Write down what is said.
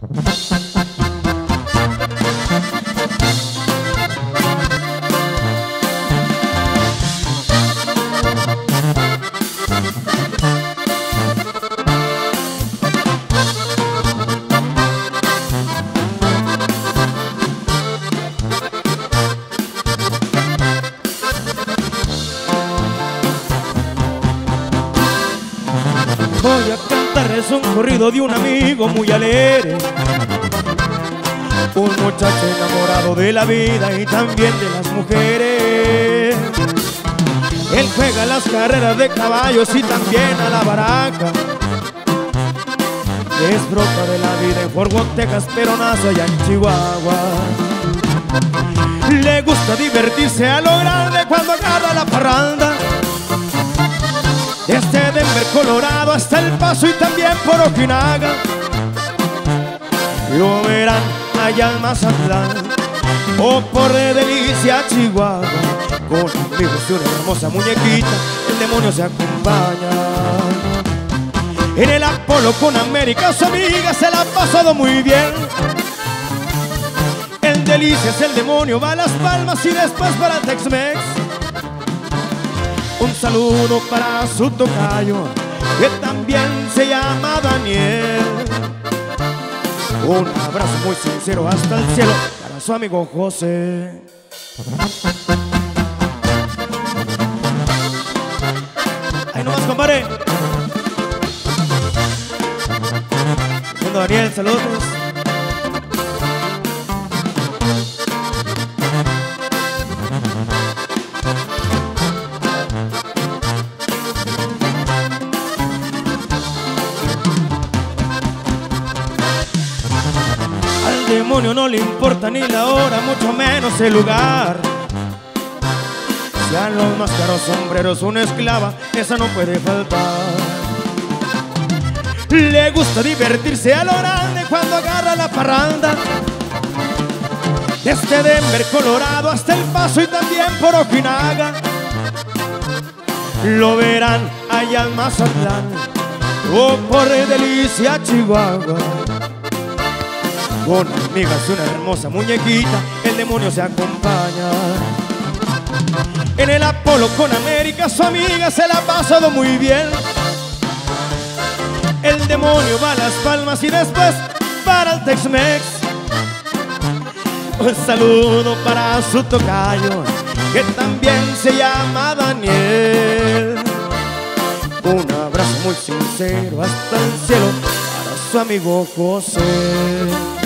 Voy a cantarles un corrido de un amigo muy alegre. Un muchacho enamorado de la vida y también de las mujeres. Él juega las carreras de caballos y también a la baraca. Desbrota de la vida en Fort pero nace allá en Chihuahua. Le gusta divertirse a lo desde Denver, Colorado hasta El Paso y también por Okinaga Lo verán allá en Mazatlán. O por de Delicia, Chihuahua Con amigos y una hermosa muñequita el demonio se acompaña. En el Apolo con América su amiga se la ha pasado muy bien. El Delicias, el demonio va a Las Palmas y después para Tex-Mex un saludo para su tocayo, que también se llama Daniel. Un abrazo muy sincero hasta el cielo para su amigo José. Ahí nomás, compadre. Daniel, saludos. No le importa ni la hora, mucho menos el lugar. Sean los más caros sombreros una esclava, esa no puede faltar. Le gusta divertirse a lo grande cuando agarra la parranda. Desde Denver, Colorado hasta El Paso y también por Okinaga. Lo verán allá en Mazatlán o por Delicia, Chihuahua. Con amigas una hermosa muñequita, el demonio se acompaña. En el Apolo con América, su amiga se la ha pasado muy bien. El demonio va a Las Palmas y después para el Tex-Mex. Un saludo para su tocayo, que también se llama Daniel. Un abrazo muy sincero hasta el cielo para su amigo José.